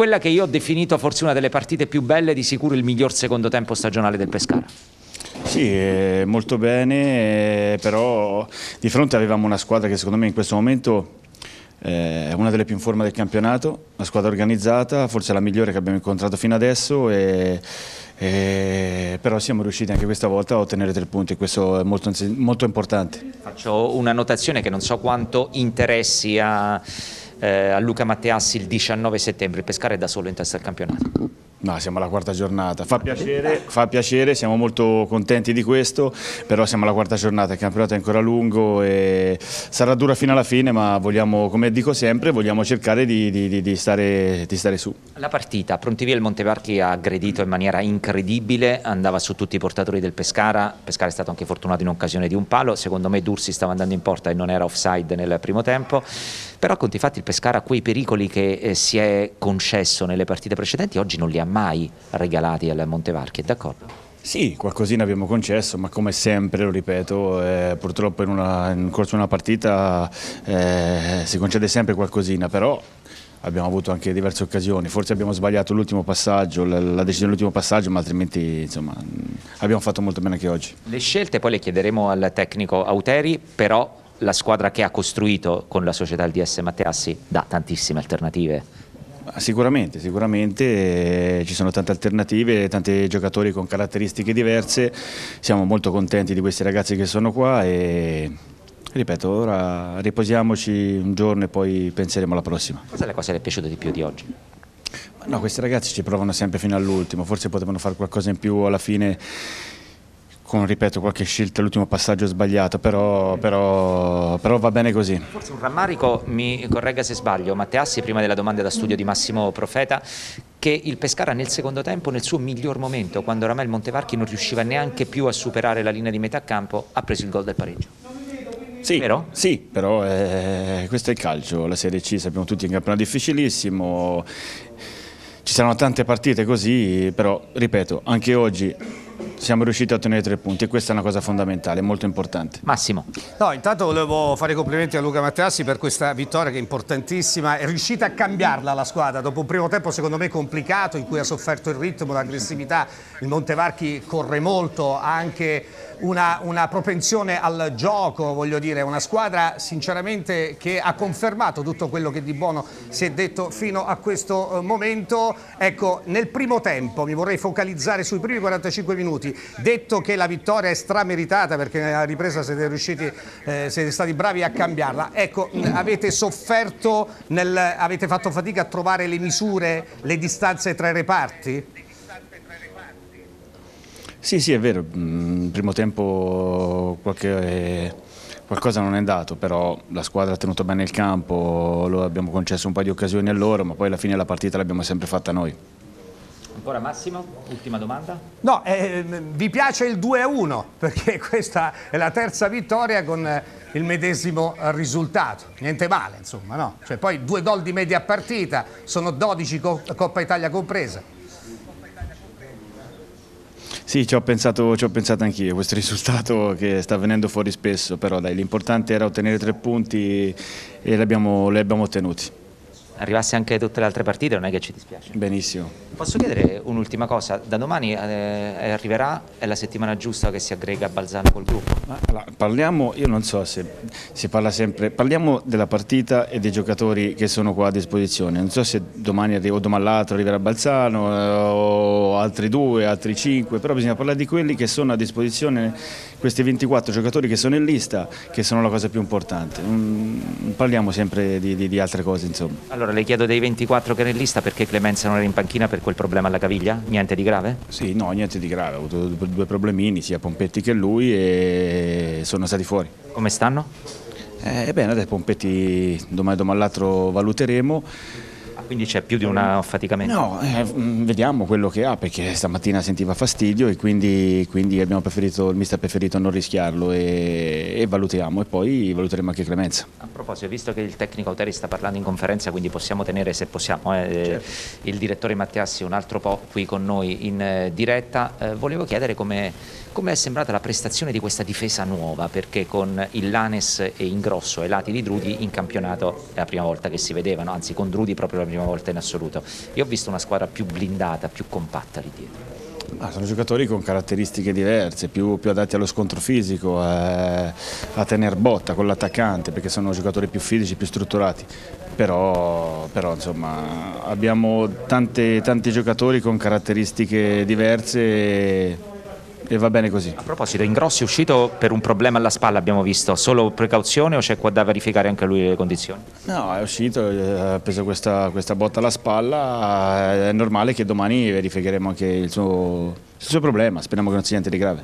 quella che io ho definito forse una delle partite più belle, di sicuro il miglior secondo tempo stagionale del Pescara. Sì, molto bene, però di fronte avevamo una squadra che secondo me in questo momento eh, è una delle più in forma del campionato, una squadra organizzata, forse la migliore che abbiamo incontrato fino adesso, e, e, però siamo riusciti anche questa volta a ottenere tre punti, questo è molto, molto importante. Faccio una notazione che non so quanto interessi a, eh, a Luca Matteassi il 19 settembre, è da solo in testa al campionato. No, siamo alla quarta giornata, fa piacere, fa piacere, siamo molto contenti di questo, però siamo alla quarta giornata, il campionato è ancora lungo e sarà dura fino alla fine, ma vogliamo, come dico sempre, vogliamo cercare di, di, di, stare, di stare, su. La partita, Prontivia il Montevarchi ha aggredito in maniera incredibile, andava su tutti i portatori del Pescara, Pescara è stato anche fortunato in occasione di un palo, secondo me Dursi stava andando in porta e non era offside nel primo tempo, però conti fatti il Pescara quei pericoli che eh, si è concesso nelle partite precedenti, oggi non li ha mai regalati al Montevarchi, è d'accordo? Sì, qualcosina abbiamo concesso, ma come sempre, lo ripeto, eh, purtroppo in, una, in corso di una partita eh, si concede sempre qualcosina, però abbiamo avuto anche diverse occasioni, forse abbiamo sbagliato l'ultimo passaggio, la, la decisione dell'ultimo passaggio, ma altrimenti insomma, abbiamo fatto molto bene anche oggi. Le scelte poi le chiederemo al tecnico Auteri, però la squadra che ha costruito con la società il DS Matteassi dà tantissime alternative Sicuramente, sicuramente eh, ci sono tante alternative, tanti giocatori con caratteristiche diverse, siamo molto contenti di questi ragazzi che sono qua e ripeto, ora riposiamoci un giorno e poi penseremo alla prossima. Cosa è la cosa che le è piaciuta di più di oggi? No, questi ragazzi ci provano sempre fino all'ultimo, forse potevano fare qualcosa in più alla fine con ripeto qualche scelta, l'ultimo passaggio sbagliato, però, però, però, va bene così. Forse un rammarico, mi corregga se sbaglio, Matteassi prima della domanda da studio di Massimo Profeta, che il Pescara nel secondo tempo, nel suo miglior momento, quando oramai il Montevarchi non riusciva neanche più a superare la linea di metà campo, ha preso il gol del pareggio. Sì, Vero? sì però eh, questo è il calcio, la Serie C sappiamo tutti che è un campionato difficilissimo, ci saranno tante partite così, però ripeto, anche oggi siamo riusciti a ottenere tre punti e questa è una cosa fondamentale, molto importante. Massimo. No, intanto volevo fare i complimenti a Luca Matteassi per questa vittoria che è importantissima, è riuscita a cambiarla la squadra dopo un primo tempo secondo me complicato in cui ha sofferto il ritmo, l'aggressività, il Montevarchi corre molto, ha anche una, una, propensione al gioco, voglio dire, una squadra sinceramente che ha confermato tutto quello che di buono si è detto fino a questo eh, momento. Ecco, nel primo tempo mi vorrei focalizzare sui primi 45 minuti, detto che la vittoria è strameritata perché nella ripresa siete riusciti, eh, siete stati bravi a cambiarla, ecco, avete sofferto, nel, avete fatto fatica a trovare le misure, le distanze tra i reparti? Sì, sì, è vero, mm, primo tempo qualche, qualcosa non è andato, però la squadra ha tenuto bene il campo, abbiamo concesso un paio di occasioni a loro, ma poi alla fine la partita l'abbiamo sempre fatta noi. Ancora Massimo, ultima domanda. No, eh, vi piace il 2-1 perché questa è la terza vittoria con il medesimo risultato, niente male insomma, no? Cioè, poi due gol di media partita, sono 12 Coppa Italia compresa. Sì, ci ho pensato, ci ho pensato anch'io, questo risultato che sta venendo fuori spesso, però l'importante era ottenere tre punti e li abbiamo, li abbiamo ottenuti arrivasse anche tutte le altre partite non è che ci dispiace. Benissimo. Posso chiedere un'ultima cosa? Da domani eh, arriverà, è la settimana giusta che si aggrega a Balzano col gruppo? Allora, parliamo, io non so se si parla sempre, parliamo della partita e dei giocatori che sono qua a disposizione, non so se domani o domani l'altro arriverà Balzano eh, o altri due, altri cinque, però bisogna parlare di quelli che sono a disposizione, questi 24 giocatori che sono in lista, che sono la cosa più importante, non parliamo sempre di, di, di altre cose insomma. Allora, allora le chiedo dei 24 che erano in lista perché Clemenza non era in panchina per quel problema alla caviglia? Niente di grave? Sì, no, niente di grave, ha avuto due problemini, sia Pompetti che lui e sono stati fuori. Come stanno? Eh, bene, adesso Pompetti domani domani l'altro valuteremo quindi c'è più di un affaticamento? No, eh, mm, vediamo quello che ha perché stamattina sentiva fastidio e quindi, quindi abbiamo preferito, il mister ha preferito non rischiarlo e, e, valutiamo e poi valuteremo anche Clemenza. A proposito, visto che il tecnico Auteri sta parlando in conferenza, quindi possiamo tenere se possiamo eh, certo. il direttore Mattiassi un altro po' qui con noi in eh, diretta, eh, volevo chiedere come Come è sembrata la prestazione di questa difesa nuova? Perché con il Lanes e Ingrosso ai lati di Drudi in campionato è la prima volta che si vedevano, anzi con Drudi proprio la prima volta in assoluto. Io ho visto una squadra più blindata, più compatta lì dietro. Ah, sono giocatori con caratteristiche diverse, più, più adatti allo scontro fisico, eh, a tener botta con l'attaccante, perché sono giocatori più fisici, più strutturati. Però, però insomma, abbiamo tante, tanti giocatori con caratteristiche diverse e, e va bene così. A proposito, Ingrossi è uscito per un problema alla spalla, abbiamo visto, solo precauzione o c'è qua da verificare anche lui le condizioni? No, è uscito, ha preso questa, questa botta alla spalla, è normale che domani verificheremo anche il suo, il suo problema, speriamo che non sia niente di grave.